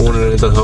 Un elemento